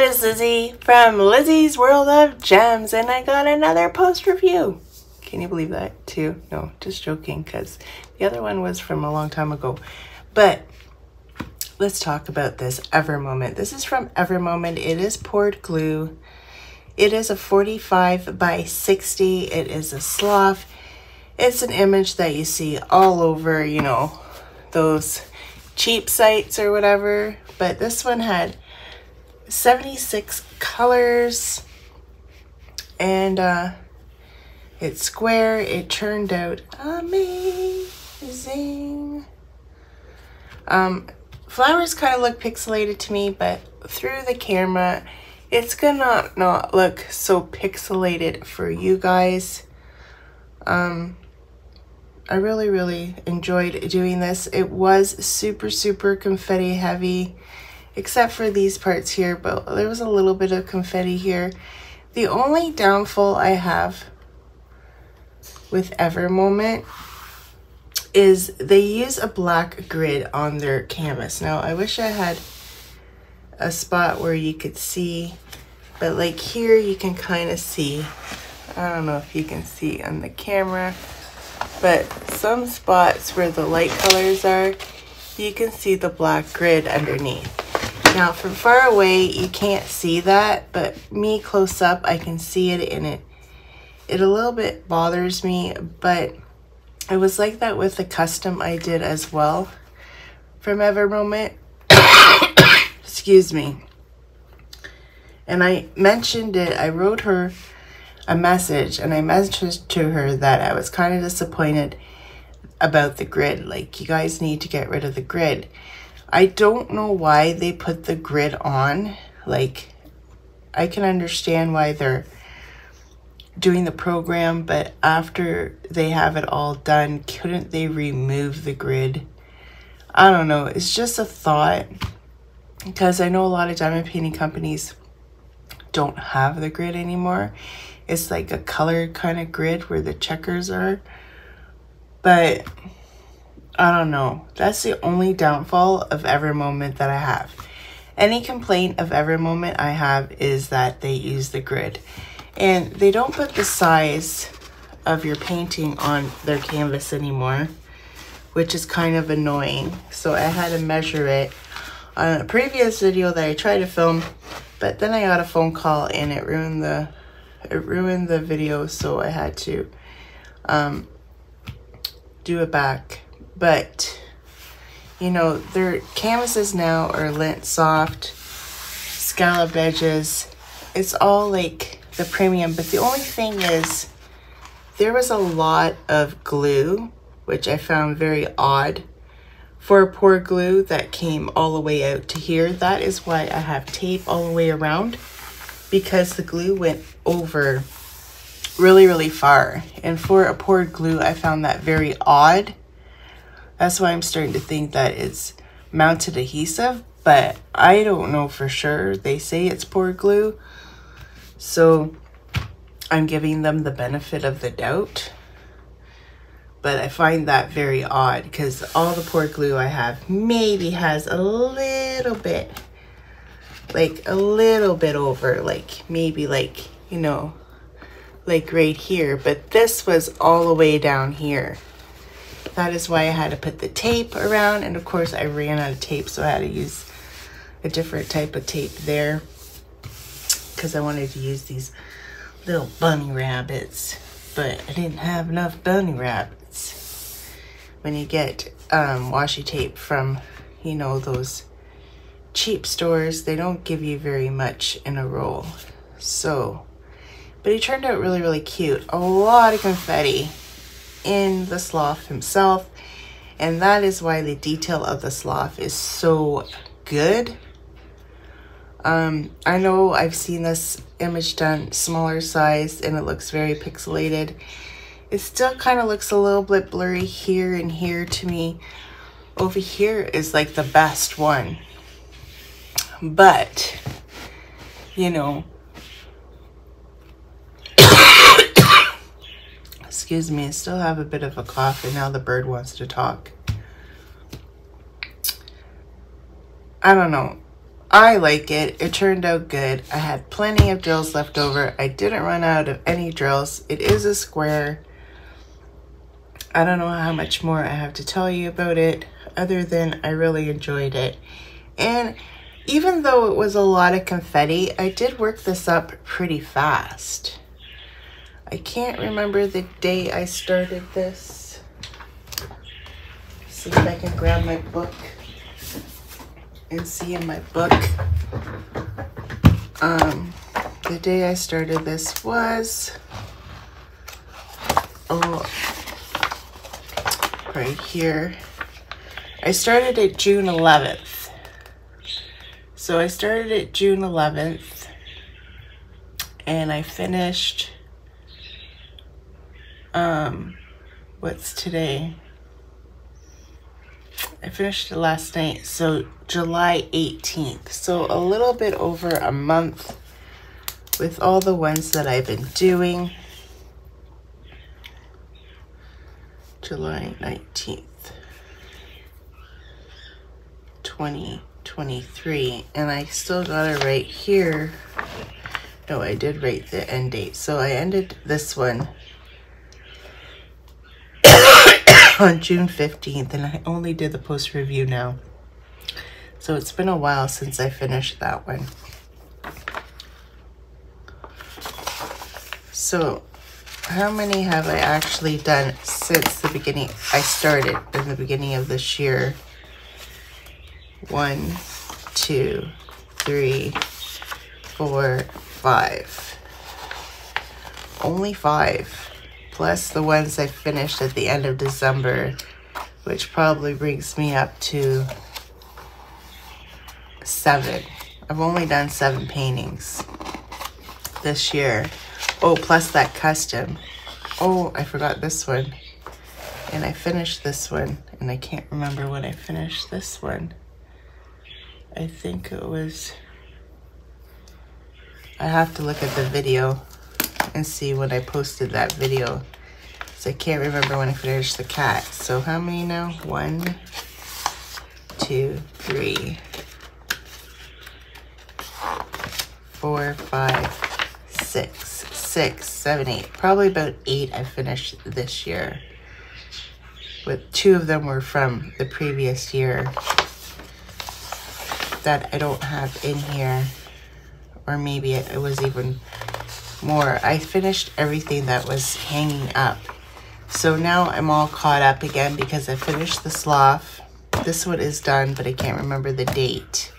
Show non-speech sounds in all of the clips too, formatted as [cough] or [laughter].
everyone, it's Lizzie from Lizzie's World of Gems, and I got another post review. Can you believe that too? No, just joking, because the other one was from a long time ago. But let's talk about this Ever Moment. This is from Ever Moment. It is poured glue. It is a 45 by 60. It is a slough. It's an image that you see all over, you know, those cheap sites or whatever. But this one had 76 colors and uh, it's square. It turned out amazing. Um, flowers kind of look pixelated to me, but through the camera, it's gonna not look so pixelated for you guys. Um, I really, really enjoyed doing this. It was super, super confetti heavy, except for these parts here, but there was a little bit of confetti here. The only downfall I have with Ever Moment is they use a black grid on their canvas. Now, I wish I had a spot where you could see, but like here you can kind of see. I don't know if you can see on the camera, but some spots where the light colors are, you can see the black grid underneath. Now from far away, you can't see that, but me close up, I can see it in it. It a little bit bothers me, but it was like that with the custom I did as well from Ever Moment. [coughs] Excuse me. And I mentioned it, I wrote her a message and I messaged to her that I was kind of disappointed about the grid. Like, you guys need to get rid of the grid. I don't know why they put the grid on. Like, I can understand why they're doing the program, but after they have it all done, couldn't they remove the grid? I don't know. It's just a thought because I know a lot of diamond painting companies don't have the grid anymore. It's like a colored kind of grid where the checkers are. But I don't know. That's the only downfall of Ever Moment that I have. Any complaint of Ever Moment I have is that they use the grid. And they don't put the size of your painting on their canvas anymore, which is kind of annoying. So I had to measure it on a previous video that I tried to film, but then I got a phone call and it ruined the it ruined the video, so I had to um, do it back. But you know, their canvases now are lint soft, scallop edges. It's all like the premium, but the only thing is there was a lot of glue, which I found very odd for a poured glue that came all the way out to here. That is why I have tape all the way around because the glue went over really, really far. And for a poured glue, I found that very odd. That's why I'm starting to think that it's mounted adhesive, but I don't know for sure. They say it's poured glue. So I'm giving them the benefit of the doubt. But I find that very odd because all the poured glue I have maybe has a little bit, like a little bit over, like maybe like, you know, like right here. But this was all the way down here. That is why I had to put the tape around. And of course I ran out of tape, so I had to use a different type of tape there because I wanted to use these little bunny rabbits, but I didn't have enough bunny rabbits. When you get um, washi tape from, you know, those cheap stores, they don't give you very much in a roll. So, but he turned out really, really cute. A lot of confetti in the sloth himself. And that is why the detail of the sloth is so good. Um, I know I've seen this image done smaller size and it looks very pixelated. It still kind of looks a little bit blurry here and here to me. Over here is like the best one. But, you know, excuse me, I still have a bit of a cough and now the bird wants to talk. I don't know. I like it. It turned out good. I had plenty of drills left over. I didn't run out of any drills. It is a square. I don't know how much more I have to tell you about it other than I really enjoyed it. And even though it was a lot of confetti, I did work this up pretty fast. I can't remember the day I started this. See if I can grab my book and see in my book. Um, the day I started this was oh, right here. I started it June 11th. So I started it June 11th and I finished um what's today? I finished it last night, so July 18th. So a little bit over a month with all the ones that I've been doing. July 19th, 2023. And I still got it right here. No, I did write the end date. So I ended this one on June 15th and I only did the post review now. So it's been a while since I finished that one. So how many have I actually done since the beginning? I started in the beginning of this year. One, two, three, four, five. Only five plus the ones I finished at the end of December, which probably brings me up to seven. I've only done seven paintings this year. Oh, plus that custom. Oh, I forgot this one. And I finished this one, and I can't remember when I finished this one. I think it was... I have to look at the video and see when I posted that video. So I can't remember when I finished the cat. So how many now? One, two, three, four, five, six, six, seven, eight. Probably about eight I finished this year. But two of them were from the previous year that I don't have in here. Or maybe it, it was even more. I finished everything that was hanging up. So now I'm all caught up again because I finished the sloth. This one is done, but I can't remember the date.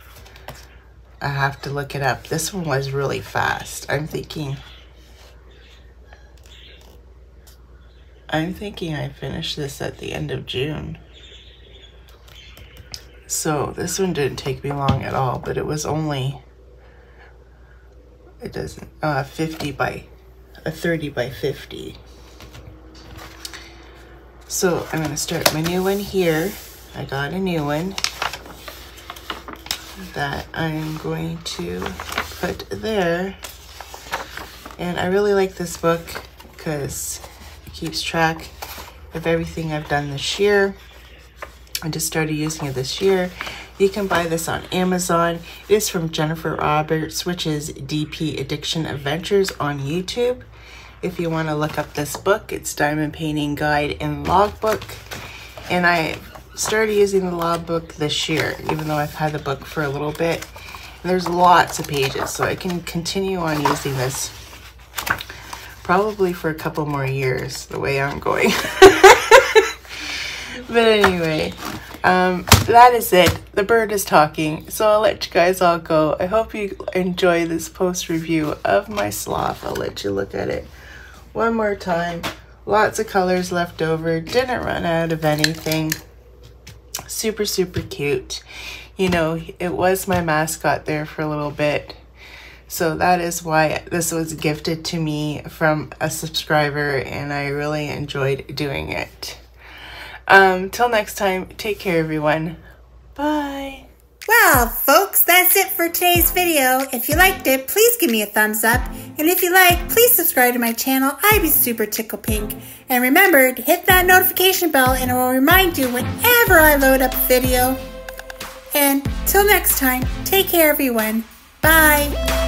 I have to look it up. This one was really fast. I'm thinking... I'm thinking I finished this at the end of June. So this one didn't take me long at all, but it was only it doesn't, uh, 50 by, a 30 by 50. So I'm gonna start my new one here. I got a new one that I'm going to put there. And I really like this book because it keeps track of everything I've done this year. I just started using it this year you can buy this on Amazon. It is from Jennifer Roberts, which is DP Addiction Adventures on YouTube. If you want to look up this book, it's Diamond Painting Guide and Logbook. And I started using the logbook this year, even though I've had the book for a little bit. And there's lots of pages, so I can continue on using this probably for a couple more years, the way I'm going. [laughs] but anyway, um, that is it. The bird is talking, so I'll let you guys all go. I hope you enjoy this post review of my sloth. I'll let you look at it one more time. Lots of colors left over. Didn't run out of anything. Super, super cute. You know, it was my mascot there for a little bit. So that is why this was gifted to me from a subscriber and I really enjoyed doing it. Um, till next time, take care, everyone. Bye. Well, folks, that's it for today's video. If you liked it, please give me a thumbs up. And if you like, please subscribe to my channel. I'd be super tickle pink. And remember to hit that notification bell and it will remind you whenever I load up a video. And till next time, take care, everyone. Bye.